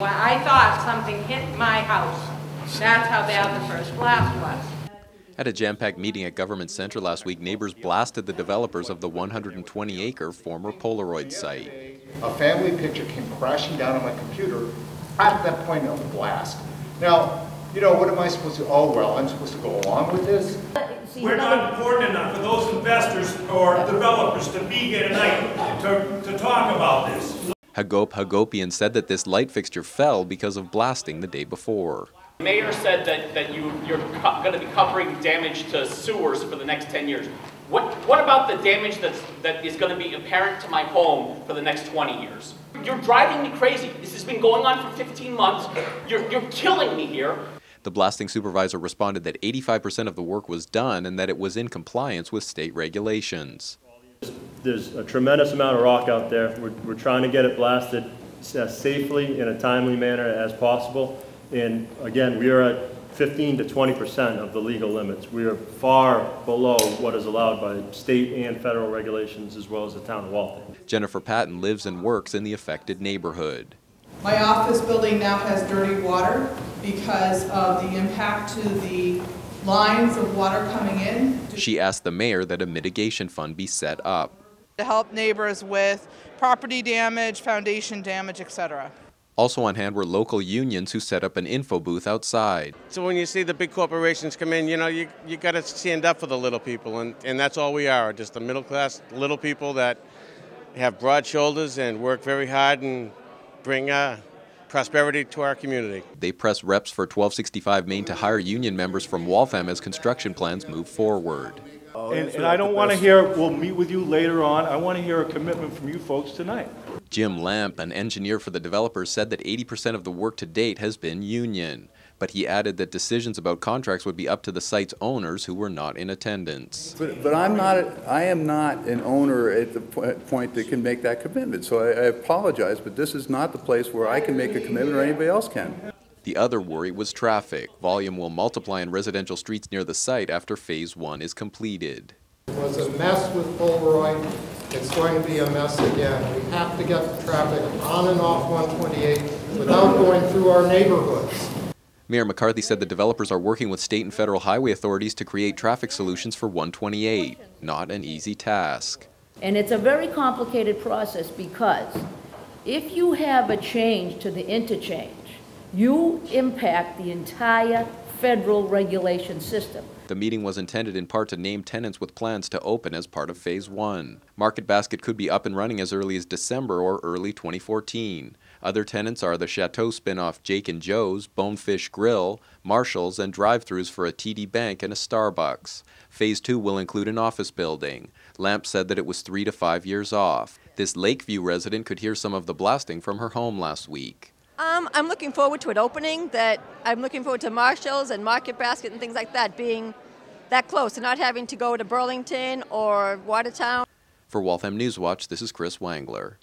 Well, I thought something hit my house. That's how bad the first blast was. At a jam-packed meeting at Government Center last week, neighbors blasted the developers of the 120-acre former Polaroid site. A family picture came crashing down on my computer at that point of the blast. Now, you know, what am I supposed to, oh, well, I'm supposed to go along with this? We're not important enough for those investors or developers to be here tonight to, to talk about this. Hagop Hagopian said that this light fixture fell because of blasting the day before. The mayor said that, that you, you're going to be covering damage to sewers for the next 10 years. What, what about the damage that's, that is going to be apparent to my home for the next 20 years? You're driving me crazy. This has been going on for 15 months. You're, you're killing me here. The blasting supervisor responded that 85% of the work was done and that it was in compliance with state regulations. There's a tremendous amount of rock out there. We're, we're trying to get it blasted as safely in a timely manner as possible. And again, we are at 15 to 20 percent of the legal limits. We are far below what is allowed by state and federal regulations as well as the town of Waltham. Jennifer Patton lives and works in the affected neighborhood. My office building now has dirty water because of the impact to the lines of water coming in. She asked the mayor that a mitigation fund be set up. To help neighbors with property damage, foundation damage, etc. Also on hand were local unions who set up an info booth outside. So when you see the big corporations come in, you know, you, you got to stand up for the little people, and, and that's all we are, just the middle class little people that have broad shoulders and work very hard and bring uh, prosperity to our community. They press reps for 1265 Main to hire union members from Waltham as construction plans move forward. And, and I don't want to hear, we'll meet with you later on. I want to hear a commitment from you folks tonight. Jim Lamp, an engineer for the developers, said that 80% of the work to date has been union. But he added that decisions about contracts would be up to the site's owners who were not in attendance. But, but I'm not, I am not an owner at the point that can make that commitment. So I, I apologize, but this is not the place where I can make a commitment or anybody else can. The other worry was traffic. Volume will multiply in residential streets near the site after Phase 1 is completed. It was a mess with Polaroid. It's going to be a mess again. We have to get the traffic on and off 128 without going through our neighborhoods. Mayor McCarthy said the developers are working with state and federal highway authorities to create traffic solutions for 128. Not an easy task. And it's a very complicated process because if you have a change to the interchange, you impact the entire federal regulation system. The meeting was intended in part to name tenants with plans to open as part of Phase 1. Market Basket could be up and running as early as December or early 2014. Other tenants are the Chateau spinoff Jake and Joe's, Bonefish Grill, Marshall's, and drive-throughs for a TD Bank and a Starbucks. Phase 2 will include an office building. Lamp said that it was three to five years off. This Lakeview resident could hear some of the blasting from her home last week. Um, I'm looking forward to it opening. That I'm looking forward to Marshalls and Market Basket and things like that being that close and not having to go to Burlington or Watertown. For Waltham Newswatch, this is Chris Wangler.